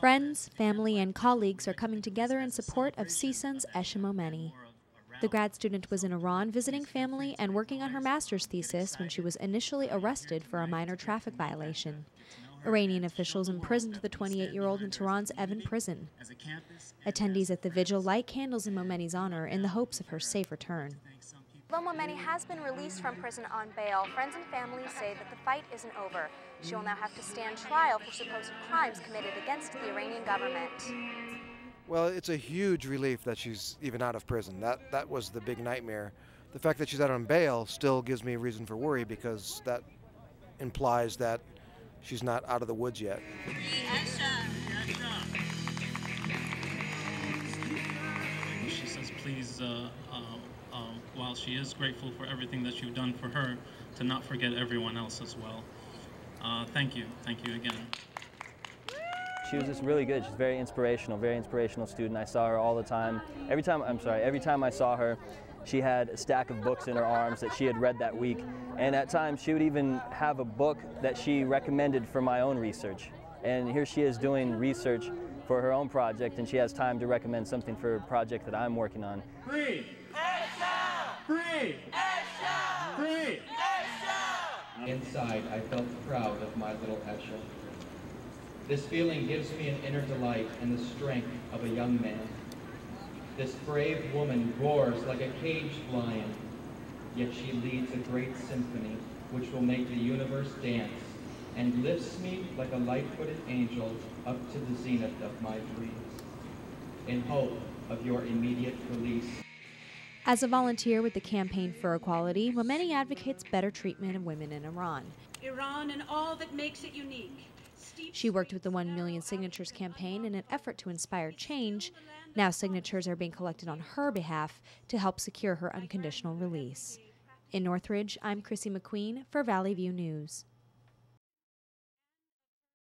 Friends, family, and colleagues are coming together in support of CSUN's Esha Momeni. The grad student was in Iran visiting family and working on her master's thesis when she was initially arrested for a minor traffic violation. Iranian officials imprisoned the 28 year old in Tehran's Evin prison. Attendees at the vigil light candles in Momeni's honor in the hopes of her safe return. Though Momeni has been released from prison on bail, friends and family say that the fight isn't over. She will now have to stand trial for supposed crimes committed against the Iranian government. Well, it's a huge relief that she's even out of prison. That that was the big nightmare. The fact that she's out on bail still gives me reason for worry because that implies that she's not out of the woods yet. She says, please, uh, uh, uh, while she is grateful for everything that you've done for her, to not forget everyone else as well. Uh, thank you. Thank you again. She was just really good. She's very inspirational, very inspirational student. I saw her all the time. Every time, I'm sorry, every time I saw her, she had a stack of books in her arms that she had read that week. And at times, she would even have a book that she recommended for my own research. And here she is doing research for her own project, and she has time to recommend something for a project that I'm working on. Free! Esha! Free! Esha! Free! Esha! Inside, I felt proud of my little Esha. This feeling gives me an inner delight and the strength of a young man. This brave woman roars like a caged lion, yet she leads a great symphony which will make the universe dance and lifts me like a light-footed angel up to the zenith of my dreams, in hope of your immediate release. As a volunteer with the Campaign for Equality, Momeni advocates better treatment of women in Iran. Iran and all that makes it unique. She worked with the 1 Million Signatures campaign in an effort to inspire change. Now, signatures are being collected on her behalf to help secure her unconditional release. In Northridge, I'm Krissy MacQueen for Valley View News.